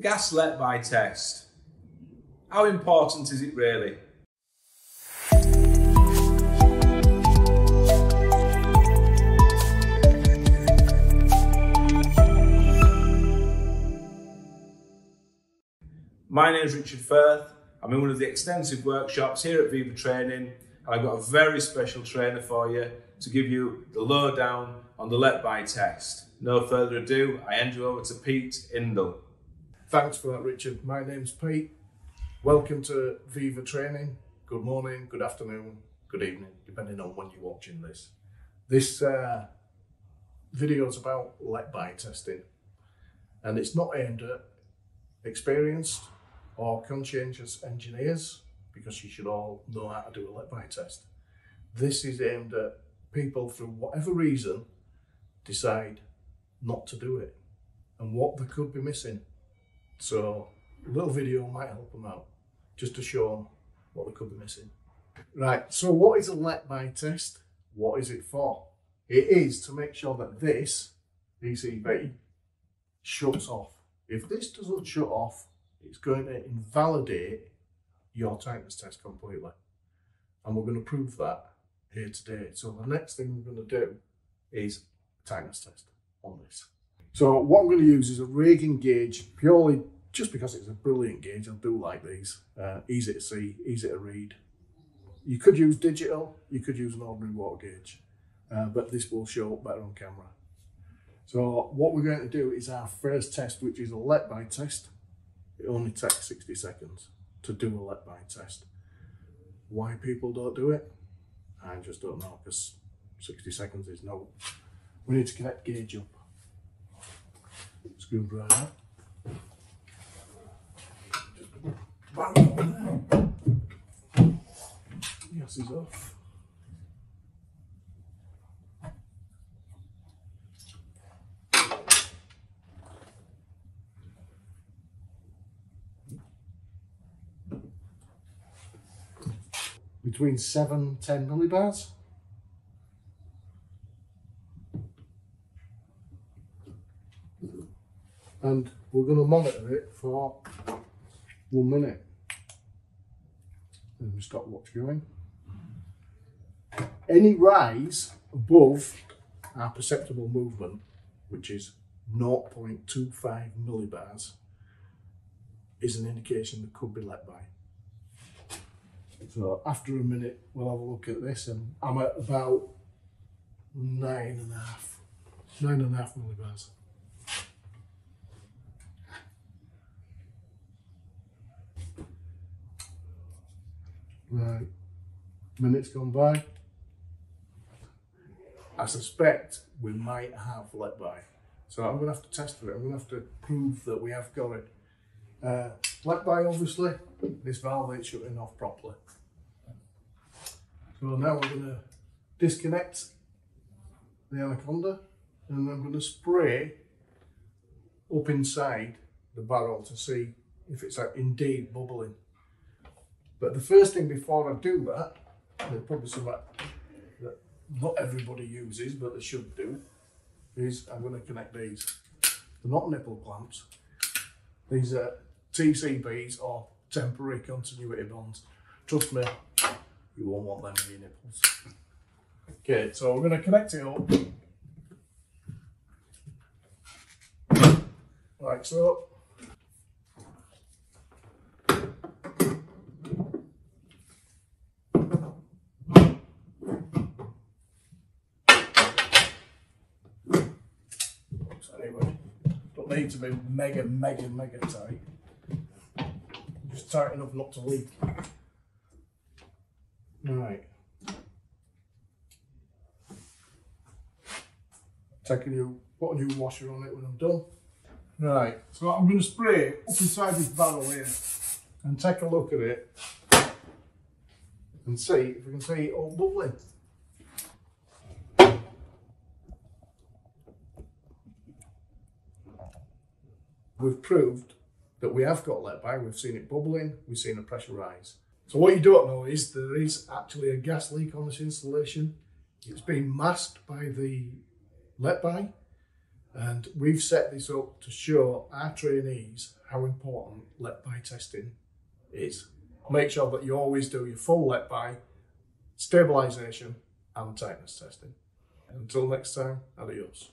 The gas let by test. How important is it really? My name is Richard Firth. I'm in one of the extensive workshops here at Viva Training, and I've got a very special trainer for you to give you the lowdown on the let by test. No further ado, I hand you over to Pete Indle. Thanks for that, Richard. My name's Pete. Welcome to Viva Training. Good morning, good afternoon, good evening, depending on when you're watching this. This uh, video is about let by testing, and it's not aimed at experienced or conscientious engineers because you should all know how to do a let by test. This is aimed at people for whatever reason decide not to do it and what they could be missing. So a little video might help them out just to show them what they could be missing. Right, so what is a let by test? What is it for? It is to make sure that this PCB shuts off. If this doesn't shut off, it's going to invalidate your tightness test completely. And we're going to prove that here today. So the next thing we're going to do is tightness test on this. So what I'm going to use is a Regin gauge, purely just because it's a brilliant gauge. I do like these. Uh, easy to see, easy to read. You could use digital, you could use an ordinary water gauge, uh, but this will show up better on camera. So what we're going to do is our first test, which is a let by test. It only takes 60 seconds to do a let by test. Why people don't do it, I just don't know, because 60 seconds is no. We need to connect gauge up. Screwdriver. Yes, he's off. between 7 10 millibars. And we're going to monitor it for one minute. And we stopwatch going. Any rise above our perceptible movement, which is 0.25 millibars, is an indication that could be let by. So after a minute, we'll have a look at this, and I'm at about nine and a half, nine and a half millibars. Right, minutes gone by. I suspect we might have let by. So I'm going to have to test for it. I'm going to have to prove that we have got it. Uh, let by, obviously, this valve ain't shutting off properly. So now we're going to disconnect the anaconda and I'm going to spray up inside the barrel to see if it's indeed bubbling. But the first thing before I do that, there's probably something that not everybody uses, but they should do, is I'm going to connect these. They're not nipple clamps. These are TCBs or temporary continuity bonds. Trust me, you won't want them in your nipples. Okay, so we're going to connect it up. Like so. So anyway, don't need to be mega, mega, mega tight. Just tight enough not to leak. Right. Take a new, put a new washer on it when I'm done. Right, so I'm going to spray it up inside this barrel here and take a look at it and see if we can see it all bubbling. We've proved that we have got let by, we've seen it bubbling, we've seen a pressure rise. So what you don't know is there is actually a gas leak on this installation. It's been masked by the let by and we've set this up to show our trainees how important let by testing is. Make sure that you always do your full let by, stabilisation, and tightness testing. Until next time, adios.